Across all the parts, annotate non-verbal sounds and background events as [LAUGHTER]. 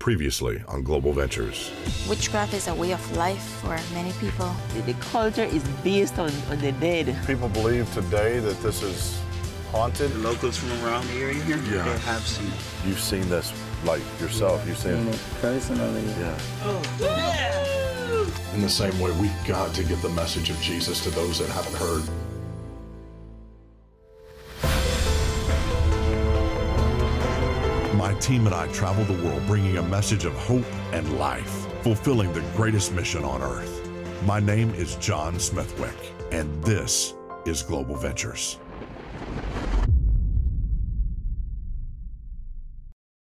Previously on Global Ventures. Witchcraft is a way of life for many people. The culture is based on, on the dead. People believe today that this is haunted. The locals from around the area here, Yeah. they have seen. You've seen this like yourself. You've seen it. personally. Yeah. In the same way, we've got to get the message of Jesus to those that haven't heard. My team and I travel the world bringing a message of hope and life, fulfilling the greatest mission on earth. My name is John Smithwick, and this is Global Ventures.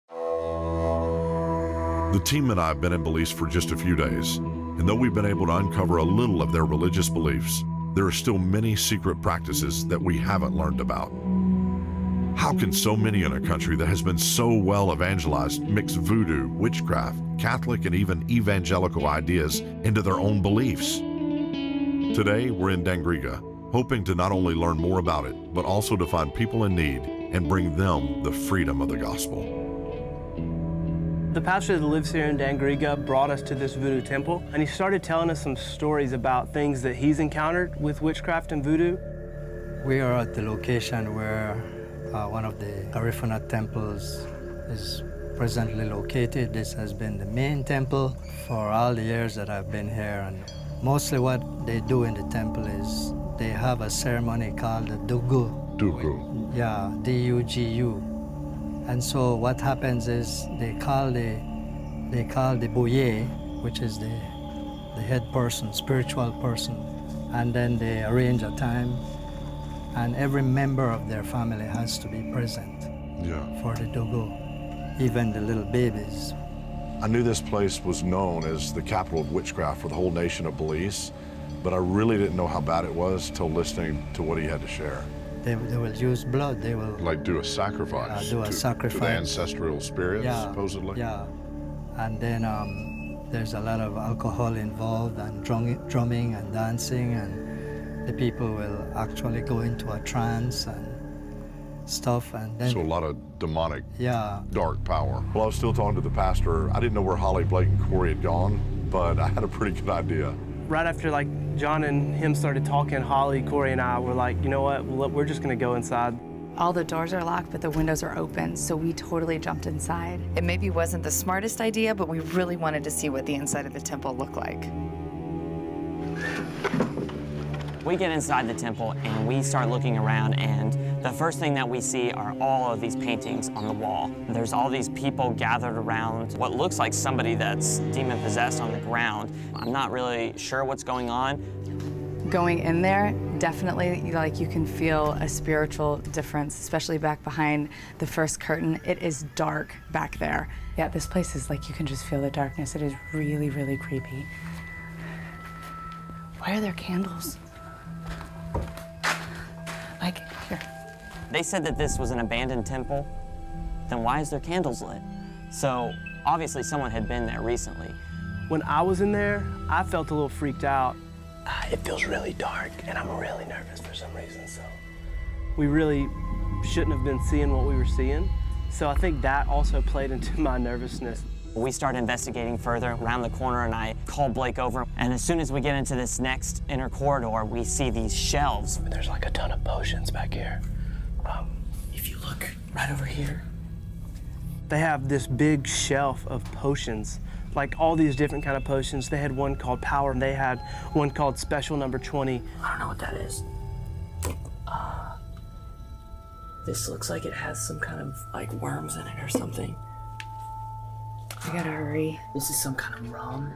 The team and I have been in Belize for just a few days, and though we've been able to uncover a little of their religious beliefs, there are still many secret practices that we haven't learned about. How can so many in a country that has been so well evangelized mix voodoo, witchcraft, Catholic, and even evangelical ideas into their own beliefs? Today, we're in Dangriga, hoping to not only learn more about it, but also to find people in need and bring them the freedom of the gospel. The pastor that lives here in Dangriga brought us to this voodoo temple, and he started telling us some stories about things that he's encountered with witchcraft and voodoo. We are at the location where uh, one of the Garifuna temples is presently located. This has been the main temple for all the years that I've been here. And mostly what they do in the temple is they have a ceremony called the Dugu. Duku. Yeah, D-U-G-U. And so what happens is they call the they call the boye, which is the the head person, spiritual person, and then they arrange a time, and every member of their family has to be present Yeah. for the dugu, even the little babies. I knew this place was known as the capital of witchcraft for the whole nation of Belize, but I really didn't know how bad it was till listening to what he had to share. They, they will use blood. They will Like do a sacrifice. Yeah, do a to, To sacrifice. the ancestral spirits, yeah, supposedly. Yeah, and then um, there's a lot of alcohol involved and drum, drumming and dancing, and the people will actually go into a trance and stuff, and then So a lot of demonic, yeah, dark power. Well, I was still talking to the pastor. I didn't know where Holly, Blake, and Corey had gone, but I had a pretty good idea. Right after like John and him started talking, Holly, Corey, and I were like, you know what? We're just gonna go inside. All the doors are locked, but the windows are open, so we totally jumped inside. It maybe wasn't the smartest idea, but we really wanted to see what the inside of the temple looked like. We get inside the temple and we start looking around, and the first thing that we see are all of these paintings on the wall. There's all these people gathered around what looks like somebody that's demon possessed on the ground. I'm not really sure what's going on. Going in there, definitely, like you can feel a spiritual difference, especially back behind the first curtain. It is dark back there. Yeah, this place is like you can just feel the darkness. It is really, really creepy. Why are there candles? Like, here. They said that this was an abandoned temple. Then why is there candles lit? So obviously someone had been there recently. When I was in there, I felt a little freaked out. Ah, It feels really dark, and I'm really nervous for some reason, so. We really shouldn't have been seeing what we were seeing. So I think that also played into [LAUGHS] my nervousness. We start investigating further around the corner and I call Blake over. And as soon as we get into this next inner corridor, we see these shelves. There's like a ton of potions back here. Um, if you look right over here, they have this big shelf of potions, like all these different kind of potions. They had one called Power, and they had one called Special Number 20. I don't know what that is. Uh, this looks like it has some kind of like worms in it or something. I gotta hurry. This is some kind of rum.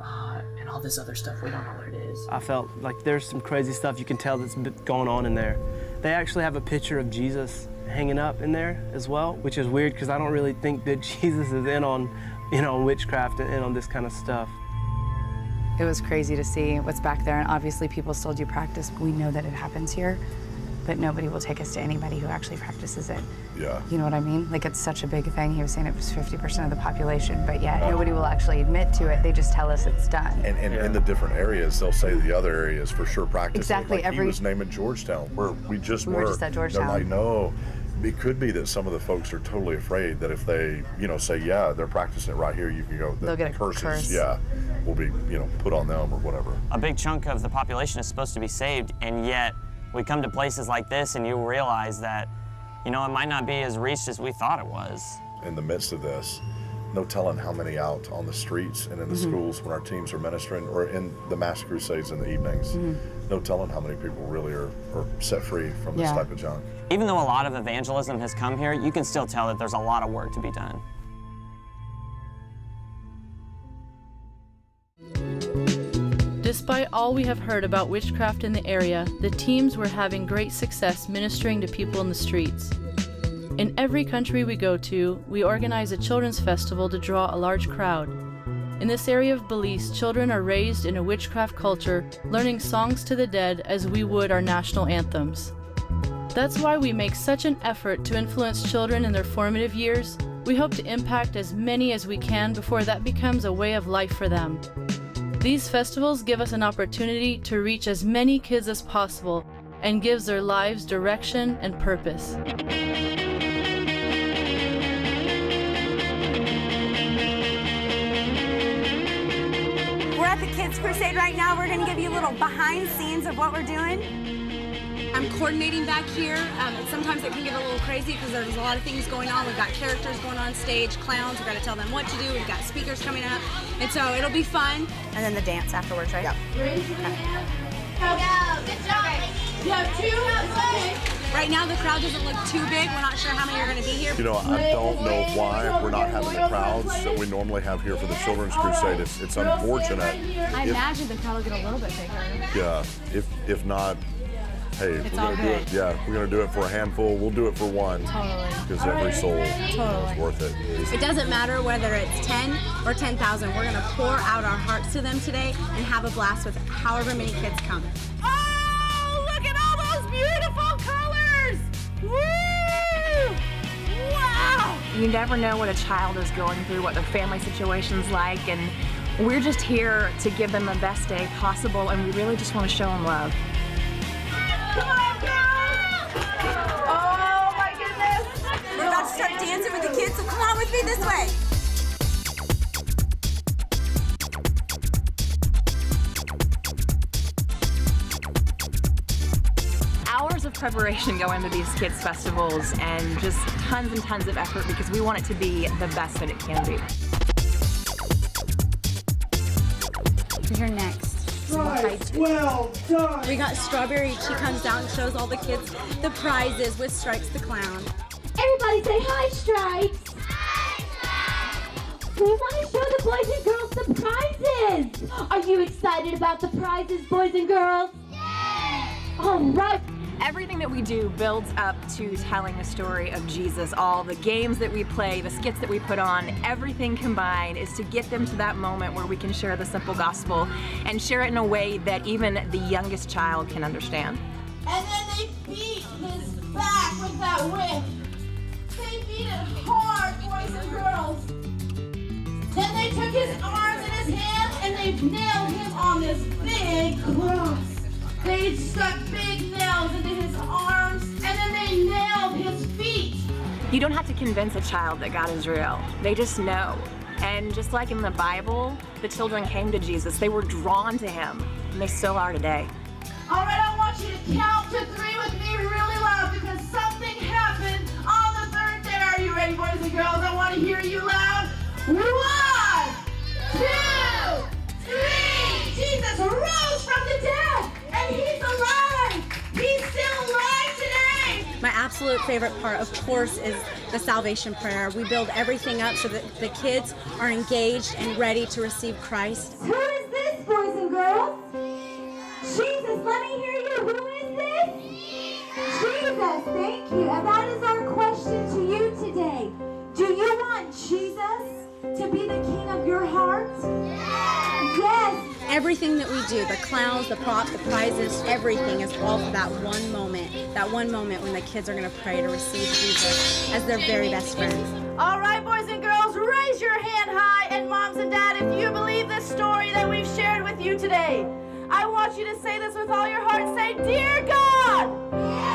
Uh, and all this other stuff, we don't know what it is. I felt like there's some crazy stuff you can tell that's been going on in there. They actually have a picture of Jesus hanging up in there as well, which is weird because I don't really think that [LAUGHS] Jesus is in on, you know, witchcraft and in on this kind of stuff. It was crazy to see what's back there, and obviously people still do practice. We know that it happens here, but nobody will take us to anybody who actually practices it. Yeah. You know what I mean? Like it's such a big thing. He was saying it was 50% of the population, but yet nobody will actually admit to it. They just tell us it's done. And, and in the different areas, they'll say the other areas for sure practice. it. Exactly, Like every- he was naming Georgetown, where we just We were. were just at Georgetown. They're like, no, it could be that some of the folks are totally afraid that if they, you know, say, yeah, they're practicing it right here, you can go, the They'll get a curses, curse. yeah, will be, you know, put on them or whatever. A big chunk of the population is supposed to be saved, and yet we come to places like this and you realize that, you know, it might not be as reached as we thought it was. In the midst of this, no telling how many out on the streets and in the Mhm. schools when our teams are ministering or in the mass crusades in the evenings. Mhm. No telling how many people really are, are set free from this Yeah. type of junk. Even though a lot of evangelism has come here, you can still tell that there's a lot of work to be done. Despite all we have heard about witchcraft in the area, the teams were having great success ministering to people in the streets. In every country we go to, we organize a children's festival to draw a large crowd. In this area of Belize, children are raised in a witchcraft culture, learning songs to the dead as we would our national anthems. That's why we make such an effort to influence children in their formative years. We hope to impact as many as we can before that becomes a way of life for them. These festivals give us an opportunity to reach as many kids as possible and gives their lives direction and purpose. We're at the Kids Crusade right now. We're going to give you a little behind scenes of what we're doing. I'm coordinating back here. Um, and sometimes it can get a little crazy because there's a lot of things going on. We've got characters going on stage, clowns. We've got to tell them what to do. We've got speakers coming up. And so it'll be fun. And then the dance afterwards, right? Yep. Raise your hand. Go. Good job, ladies. You have two Right now, the crowd doesn't look too big. We're not sure how many are going to be here. You know, I don't know why we're not having the crowds that we normally have here for the Children's Crusade. It's, it's unfortunate. I If- imagine the crowd will get a little bit bigger. Yeah, if if not, hey, It's we're gonna do it. Yeah, we're gonna do it for a handful. We'll do it for one. Totally. Because every soul Totally. is worth it. It doesn't matter whether it's 10 or 10,000. We're going to pour out our hearts to them today and have a blast with however many kids come. Oh, look at all those beautiful colors! Woo! Wow! You never know what a child is going through, what their family situation's like, and we're just here to give them the best day possible, and we really just want to show them love. Come on, girls! Oh my goodness! We're about to start dancing with the kids, so come on with me this way. Hours of preparation go into these kids' festivals, and just tons and tons of effort because we want it to be the best that it can be. You're next. Well done! We got Strawberry. She comes down and shows all the kids the prizes with Stripes the Clown. Everybody say hi, Stripes! We want to show the boys and girls the prizes! Are you excited about the prizes, boys and girls? All right. Everything that we do builds up to telling the story of Jesus. All the games that we play, the skits that we put on, everything combined is to get them to that moment where we can share the simple gospel and share it in a way that even the youngest child can understand. And then they beat his back with that whip. They beat it hard, boys and girls. Then they took his arms and his hands and they nailed him on this big cross. They stuck big nails into his arms and then they nailed his feet. You don't have to convince a child that God is real. They just know. And just like in the Bible, the children came to Jesus. They were drawn to him, and they still are today. All right, I want you to count to three with me really loud because something happened on the third day. Are you ready, boys and girls? I want to hear you loud. One, two, absolute favorite part, of course, is the salvation prayer. We build everything up so that the kids are engaged and ready to receive Christ. Everything that we do, the clowns, the props, the prizes, everything is all for that one moment. That one moment when the kids are going to pray to receive Jesus as their very best friend. All right, boys and girls, raise your hand high. And moms and dad, if you believe this story that we've shared with you today, I want you to say this with all your heart. Say, Dear God,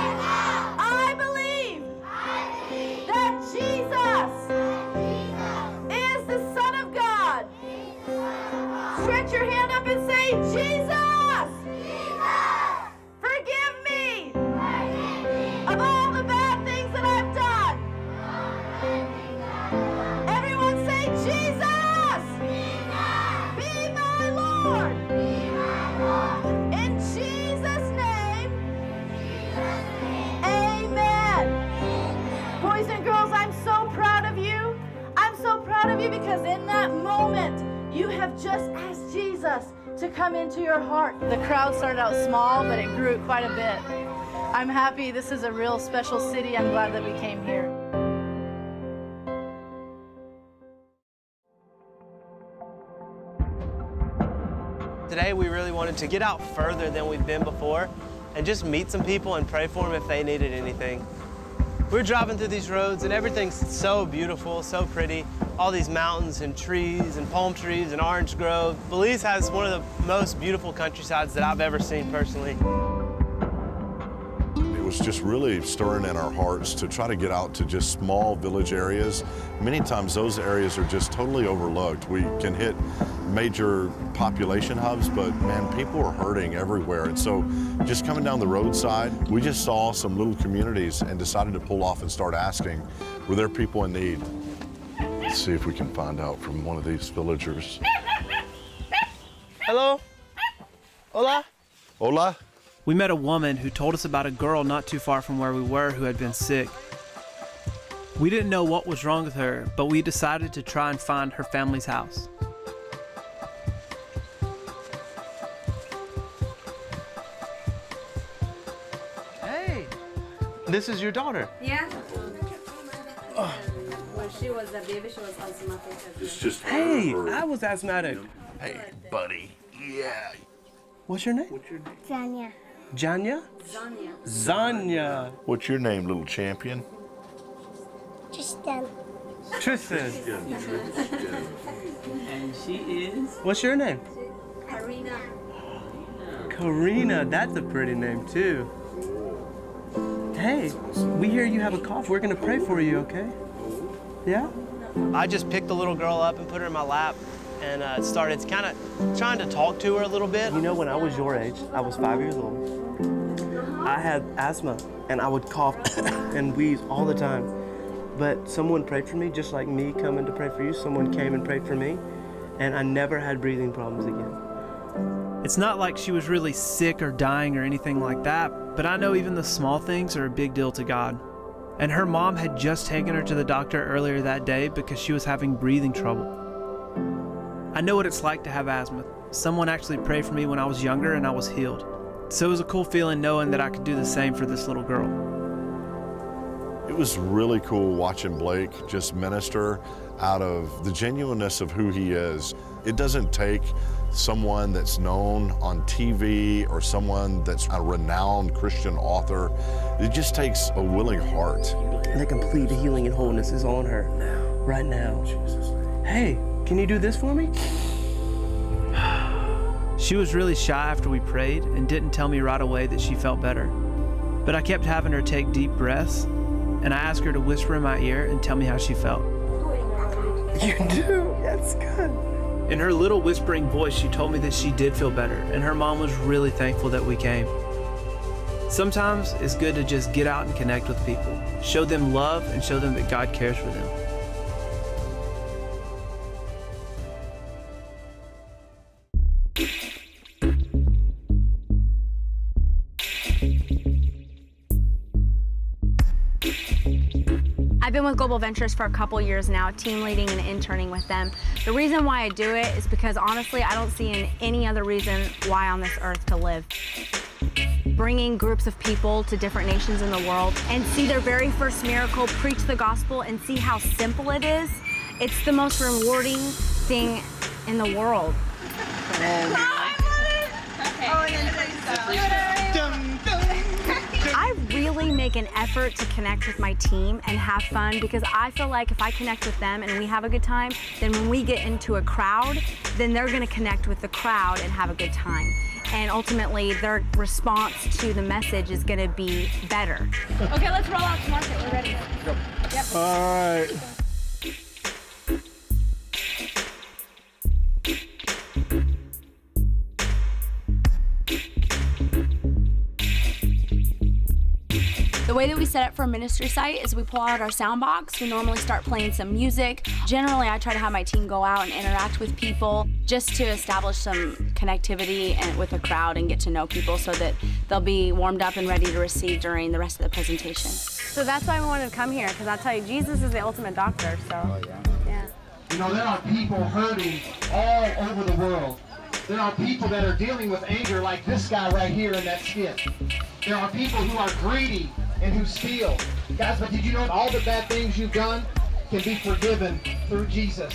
put your hand up and say, Jesus! Forgive me! Of all the bad things that I've done! Everyone say, Jesus! Be my Lord! In Jesus' name, Amen. Boys and girls, I'm so proud of you. I'm so proud of you because in that moment, you have just come into your heart. The crowd started out small, but it grew quite a bit. I'm happy. This is a real special city. I'm glad that we came here. Today we really wanted to get out further than we've been before and just meet some people and pray for them if they needed anything. We're driving through these roads and everything's so beautiful, so pretty. All these mountains and trees and palm trees and orange grove. Belize has one of the most beautiful countrysides that I've ever seen personally. It was just really stirring in our hearts to try to get out to just small village areas. Many times those areas are just totally overlooked. We can hit major population hubs, but man, people are hurting everywhere. And so just coming down the roadside, we just saw some little communities and decided to pull off and start asking, were there people in need? Let's see if we can find out from one of these villagers. Hello? Hola? Hola? We met a woman who told us about a girl not too far from where we were who had been sick. We didn't know what was wrong with her, but we decided to try and find her family's house. Hey, this is your daughter. Yeah. When she was a baby, she was asthmatic. It's just Hey, I was asthmatic. Hey, buddy. Yeah. What's your name? What's your name? Zanya. Janya? Zanya. Zanya. What's your name, little champion? Tristan. Tristan. And she is? What's your name? Karina. Karina. That's a pretty name, too. Hey, we hear you have a cough. We're going to pray for you, okay? Yeah? I just picked the little girl up and put her in my lap and uh, started kind of trying to talk to her a little bit. You know, when I was your age, I was five years old. I had asthma and I would cough [COUGHS] and wheeze all the time. But someone prayed for me, just like me coming to pray for you. Someone came and prayed for me, and I never had breathing problems again. It's not like she was really sick or dying or anything like that, but I know even the small things are a big deal to God. And her mom had just taken her to the doctor earlier that day because she was having breathing trouble. I know what it's like to have asthma. Someone actually prayed for me when I was younger and I was healed. So it was a cool feeling knowing that I could do the same for this little girl. It was really cool watching Blake just minister out of the genuineness of who he is. It doesn't take someone that's known on TV or someone that's a renowned Christian author. It just takes a willing heart. And the complete healing and wholeness is on her right now. Hey, can you do this for me? [SIGHS] She was really shy after we prayed and didn't tell me right away that she felt better. But I kept having her take deep breaths, and I asked her to whisper in my ear and tell me how she felt. You do? That's good. In her little whispering voice, she told me that she did feel better, and her mom was really thankful that we came. Sometimes it's good to just get out and connect with people, show them love, and show them that God cares for them. Been with Global Ventures for a couple years now, team leading and interning with them. The reason why I do it is because honestly, I don't see any other reason why on this earth to live. Bringing groups of people to different nations in the world and see their very first miracle, preach the gospel, and see how simple it is, it's the most rewarding thing in the world. I really make an effort to connect with my team and have fun because I feel like if I connect with them and we have a good time, then when we get into a crowd, then they're going to connect with the crowd and have a good time. And ultimately, their response to the message is going to be better. Okay, let's roll out to market. We're ready. Yep. All right. Way that we set up for a ministry site is we pull out our sound box. We normally start playing some music. Generally, I try to have my team go out and interact with people just to establish some connectivity and with the crowd and get to know people so that they'll be warmed up and ready to receive during the rest of the presentation. So that's why we wanted to come here, because I'll tell you, Jesus is the ultimate doctor, so. Oh, yeah. You know, there are people hurting all over the world. There are people that are dealing with anger like this guy right here in that skit. There are people who are greedy and who steal. Guys, but did you know all the bad things you've done can be forgiven through Jesus?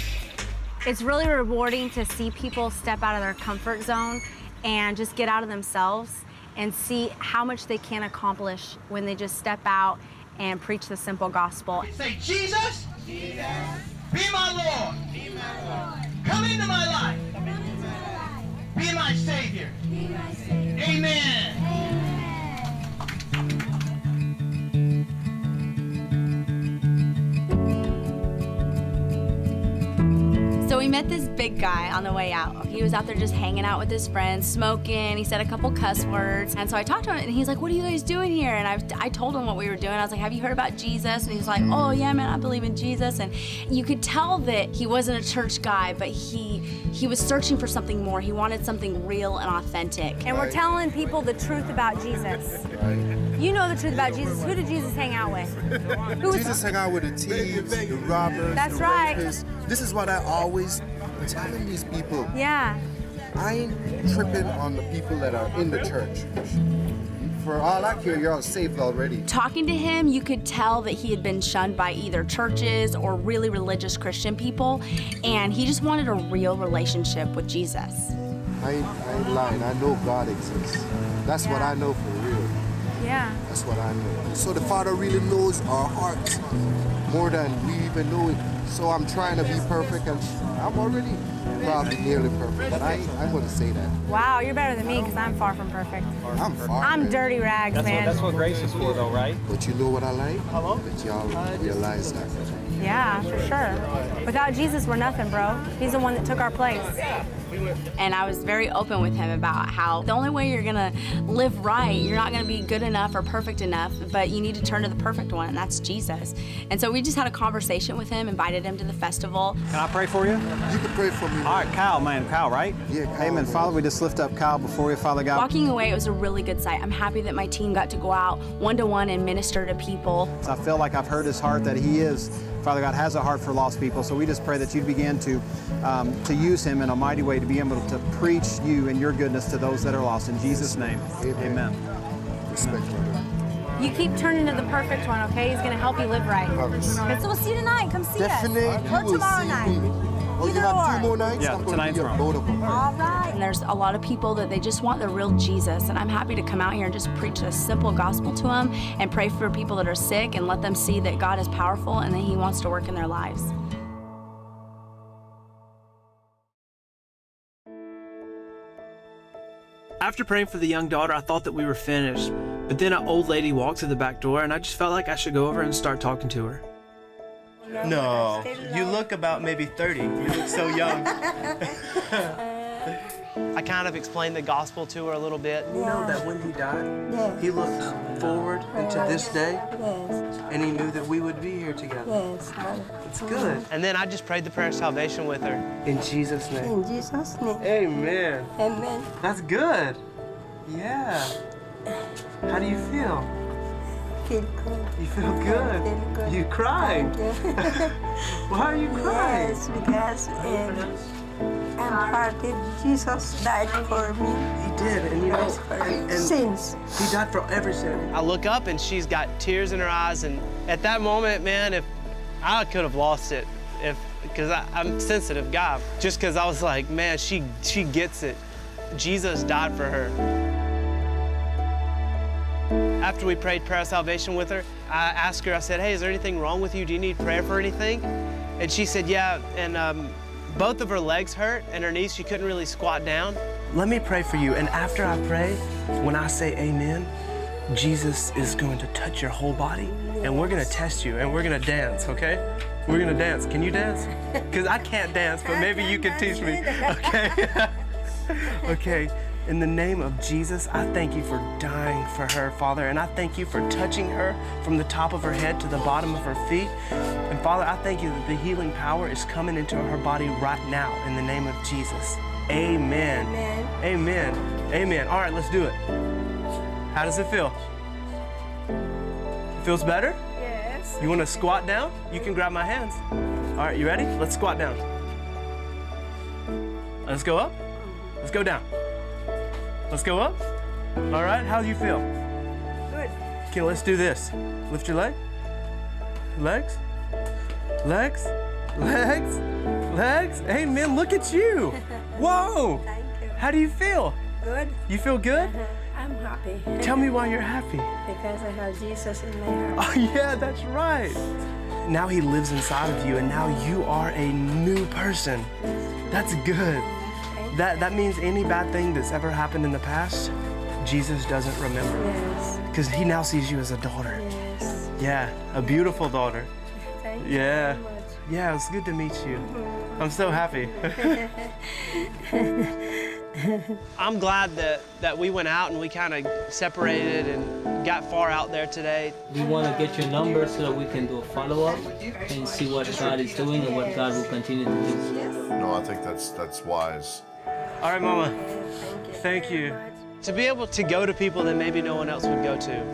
It's really rewarding to see people step out of their comfort zone and just get out of themselves and see how much they can accomplish when they just step out and preach the simple gospel. Say, Jesus, Jesus. be my Lord. Be my Lord. Come into my life. Be my Savior. Be my Savior. Amen. So we met this big guy on the way out. He was out there just hanging out with his friends, smoking. He said a couple cuss words. And so I talked to him and he's like, what are you guys doing here? And I, I told him what we were doing. I was like, have you heard about Jesus? And he was like, hmm. oh yeah, man, I believe in Jesus. And you could tell that he wasn't a church guy, but he, he was searching for something more. He wanted something real and authentic. And we're telling people the truth about Jesus. You know the truth about Jesus. Who did Jesus hang out with? Who was Jesus hung out with the thieves, the robbers, That's the right. rapists. This is what I always telling these people. Yeah. I ain't tripping on the people that are in the church. For all I care, you're all saved already. Talking to him, you could tell that he had been shunned by either churches or really religious Christian people, and he just wanted a real relationship with Jesus. I ain't, I ain't lying. I know God exists. That's what I know for real. Yeah. That's what I know. So the Father really knows our hearts more than we even know it. So I'm trying to be perfect, and I'm already probably nearly perfect. But I, I'm going to say that. Wow, you're better than me because I'm far from perfect. I'm far. I'm man. dirty rags, That's what, man. that's what grace is for, though, right? But you know what I like? Hello? That y'all realize that. Yeah, for sure. Without Jesus, we're nothing, bro. He's the one that took our place. And I was very open with him about how the only way you're gonna live right, you're not gonna be good enough or perfect enough, but you need to turn to the perfect one, and that's Jesus. And so we just had a conversation with him, invited him to the festival. Can I pray for you? You can pray for me. All right, Kyle, man, Kyle, right? Yeah, Kyle. Amen. Father, we just lift up Kyle before you, Father God. Walking away, it was a really good sight. I'm happy that my team got to go out one to one and minister to people. I feel like I've heard his heart that he is, Father God, has a heart for lost people. So we just pray that you begin to um, to use him in a mighty way to be able to preach you and your goodness to those that are lost. In Jesus' name, amen. Respect, You keep turning to the perfect one, okay? He's gonna help you live right. Okay, so we'll see you tonight. Come see Definitely, us. you Or will tomorrow see night. me. Oh, you have or. two more nights? Yeah, I'm going tonight be and of them. All right. And there's a lot of people that they just want the real Jesus, and I'm happy to come out here and just preach the simple gospel to them and pray for people that are sick and let them see that God is powerful and that He wants to work in their lives. After praying for the young daughter, I thought that we were finished, but then an old lady walked through the back door, and I just felt like I should go over and start talking to her. No, you look about maybe 30. You look so young. [LAUGHS] I kind of explained the gospel to her a little bit. You know that when he died, he looked forward into this day, and he knew that we would be here together. Yes, It's good. And then I just prayed the prayer of salvation with her. In Jesus' name. In Jesus' name. Amen. Amen. That's good. Yeah. How do you feel? Feel good. You feel good. Feel good. You cried. Thank. [LAUGHS] Why are you [LAUGHS] crying? Yes, because um, I'm hearted. Jesus died for me. He did, and you know, and, and Sins. he died for every sin. I look up and she's got tears in her eyes, and at that moment, man, if I could have lost it, if because I'm sensitive guy, just because I was like, man, she she gets it. Jesus died for her. After we prayed prayer of salvation with her, I asked her, I said, hey, is there anything wrong with you? Do you need prayer for anything? And she said, yeah, and um, both of her legs hurt and her knees, she couldn't really squat down. Let me pray for you, and after I pray, when I say amen, Jesus is going to touch your whole body, and we're gonna test you, and we're gonna dance, okay? We're gonna dance. Can you dance? [LAUGHS] Because I can't dance, but maybe you can teach me, okay? [LAUGHS] okay, In the name of Jesus, I thank you for dying for her, Father, and I thank you for touching her from the top of her head to the bottom of her feet. And Father, I thank you that the healing power is coming into her body right now in the name of Jesus. Amen. Amen. Amen. Amen. All right, let's do it. How does it feel? It feels better? Yes. You want to squat down? You can grab my hands. All right, you ready? Let's squat down. Let's go up. Let's go down. Let's go up. All right, how do you feel? Good. Okay, let's do this. Lift your leg. Legs. Legs. Legs. Legs. Hey, Amen. Look at you. [LAUGHS] Whoa. Thank you. How do you feel? Good. You feel good? Uh-huh. I'm happy. Tell me why you're happy. Because I have Jesus in my heart. Oh, yeah, that's right. Now he lives inside of you, and now you are a new person. That's good. That, that means any bad thing that's ever happened in the past, Jesus doesn't remember. Yes. Because he now sees you as a daughter. Yes. Yeah, a beautiful daughter. Thank you Yeah. very much. Yeah, it's good to meet you. Mm-hmm. I'm so happy. [LAUGHS] I'm glad that, that we went out and we kind of separated and got far out there today. We want to get your number so that we can do a follow-up and see what God is doing and what God will continue to do. No, I think that's that's wise. All right, Mama. Thank you. Thank you. To be able to go to people that maybe no one else would go to,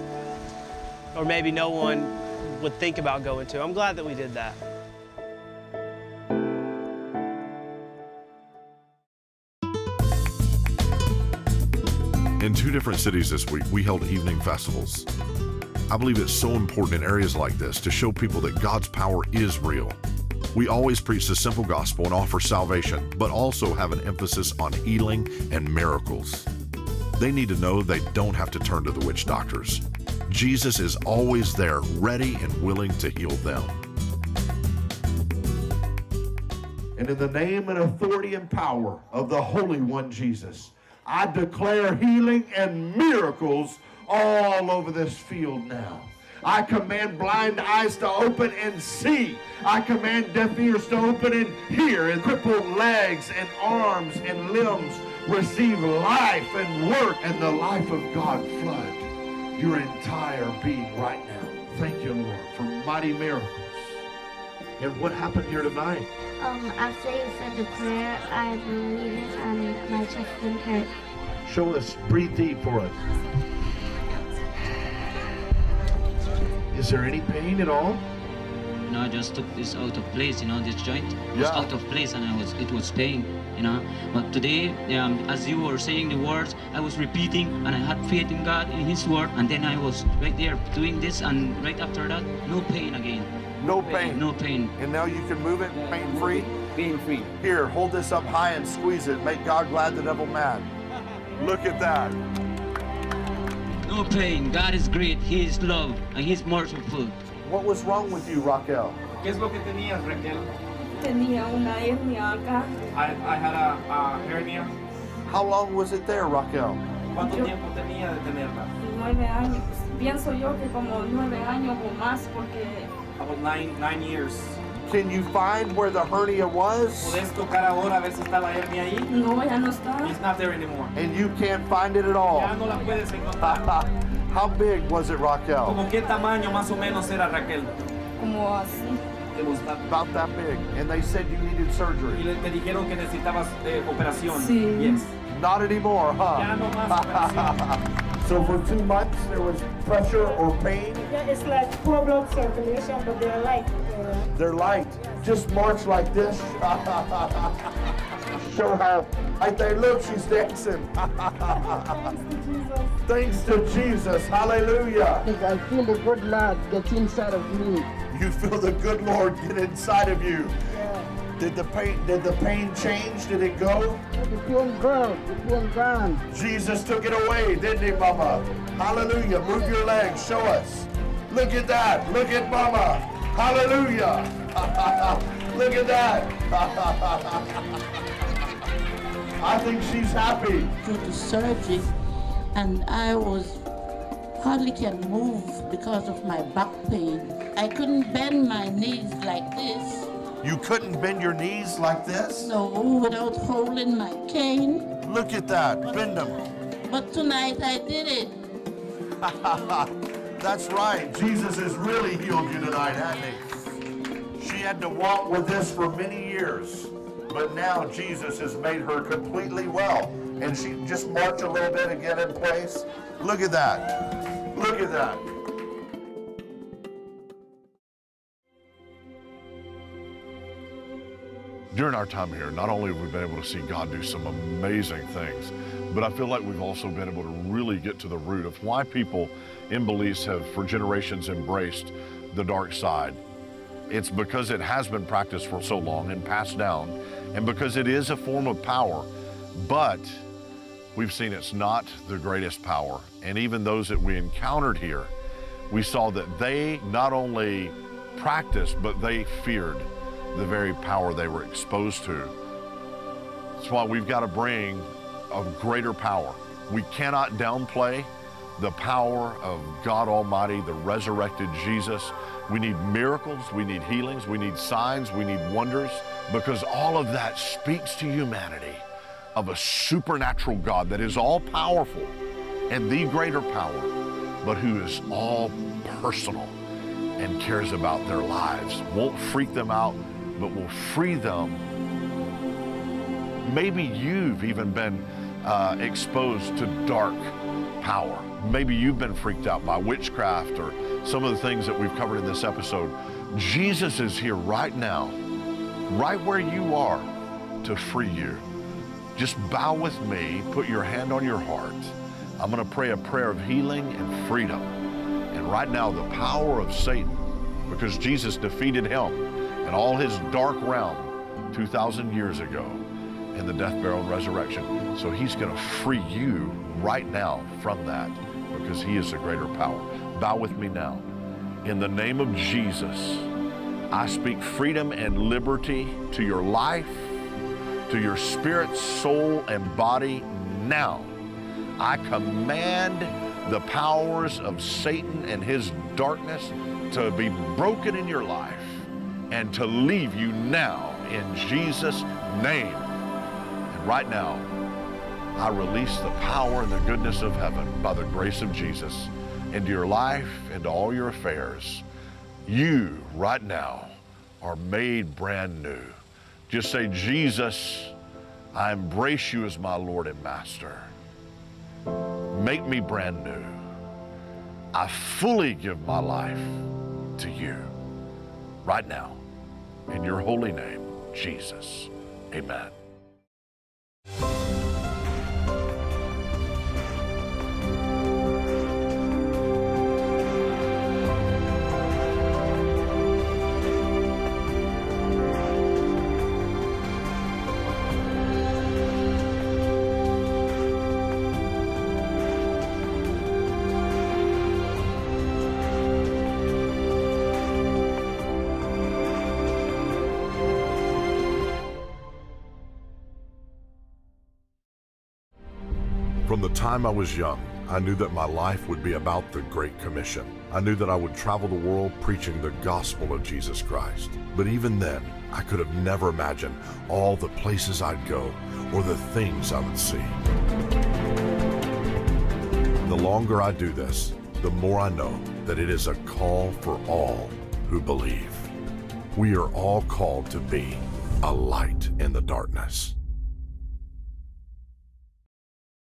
or maybe no one would think about going to, I'm glad that we did that. In two different cities this week, we held evening festivals. I believe it's so important in areas like this to show people that God's power is real. We always preach the simple gospel and offer salvation, but also have an emphasis on healing and miracles. They need to know they don't have to turn to the witch doctors. Jesus is always there, ready and willing to heal them. And in the name and authority and power of the Holy One Jesus, I declare healing and miracles all over this field now. I command blind eyes to open and see. I command deaf ears to open and hear. And crippled legs and arms and limbs receive life and work. And the life of God flood your entire being right now. Thank you, Lord, for mighty miracles. And what happened here tonight? Um, after you said the prayer, I believe it and my chest didn't hurt. Show us, breathe deep for us. Is there any pain at all? You know, I just took this out of place, you know, this joint was Yeah. out of place and I was, it was pain, you know. But today, um, as you were saying the words, I was repeating and I had faith in God, in His word, and then I was right there doing this and right after that, no pain again. No pain. No pain. And now you can move it pain free? Pain free. Here, hold this up high and squeeze it. Make God glad, the devil mad. Look at that. No pain. God is great. He is love and He's merciful. What was wrong with you, Raquel? ¿Qué es lo que tenías, Raquel? Tenía una hernia acá. I, I had a, a hernia. How long was it there, Raquel? ¿Cuánto Yo- tiempo tenía de tenerla? Nueve años. Pienso yo que como nueve años o más porque About nine, nine years. Can you find where the hernia was? ¿Puedes tocar ahora a ver si está la hernia ahí? no, ya no está. It's not there anymore. And you can't find it at all. Ya no la puedes encontrar. [LAUGHS] How big was it, Raquel? ¿Cómo qué tamaño más o menos era Raquel? Como así. It was About that big. And they said you needed Y surgery. le- te dijeron que necesitabas eh, operación. Sí. Yes. Not anymore, Ya no más operación. [LAUGHS] huh? so for two months there was pressure or pain. Yeah, it's like poor blood circulation, but they're light. They're light. Just march like this. [LAUGHS] Show how. I think, look, she's dancing. [LAUGHS] Thanks to Jesus. Hallelujah. I feel the good Lord get inside of me. You feel the good Lord get inside of you. Did the pain did the pain change? Did it go? Pain gone, the pain gone. Jesus took it away, didn't he, Mama? Hallelujah. Move your legs. Show us. Look at that. Look at Mama. Hallelujah. [LAUGHS] Look at that. [LAUGHS] I think she's happy. Due the surgery, and I was hardly can move because of my back pain. I couldn't bend my knees like this You couldn't bend your knees like this? No, without holding my cane. Look at that. Bend them. But tonight I did it. [LAUGHS] That's right. Jesus has really healed you tonight, hasn't he? She had to walk with this for many years, but now Jesus has made her completely well. And she just march a little bit and get in place. Look at that. Look at that. During our time here, not only have we been able to see God do some amazing things, but I feel like we've also been able to really get to the root of why people in Belize have for generations embraced the dark side. It's because it has been practiced for so long and passed down, and because it is a form of power, but we've seen it's not the greatest power. And even those that we encountered here, we saw that they not only practiced, but they feared the very power they were exposed to. That's why we've got to bring a greater power. We cannot downplay the power of God Almighty, the resurrected Jesus. We need miracles, we need healings, we need signs, we need wonders, because all of that speaks to humanity of a supernatural God that is all powerful and the greater power, but who is all personal and cares about their lives, won't freak them out, but will free them. Maybe you've even been uh, exposed to dark power. Maybe you've been freaked out by witchcraft or some of the things that we've covered in this episode. Jesus is here right now, right where you are, to free you. Just bow with me, put your hand on your heart. I'm going to pray a prayer of healing and freedom. And right now, the power of Satan, because Jesus defeated him and all his dark realm 2,000 years ago in the death, burial, and resurrection. So he's going to free you right now from that because he is the greater power. Bow with me now. In the name of Jesus, I speak freedom and liberty to your life, to your spirit, soul, and body now. I command the powers of Satan and his darkness to be broken in your life and to leave you now in Jesus' name. And right now, I release the power and the goodness of heaven by the grace of Jesus into your life, into all your affairs. You, right now, are made brand new. Just say, Jesus, I embrace you as my Lord and Master. Make me brand new. I fully give my life to you right now. In your holy name, Jesus. Amen. From the time I was young, I knew that my life would be about the Great Commission. I knew that I would travel the world preaching the gospel of Jesus Christ. But even then, I could have never imagined all the places I'd go or the things I would see. The longer I do this, the more I know that it is a call for all who believe. We are all called to be a light in the darkness.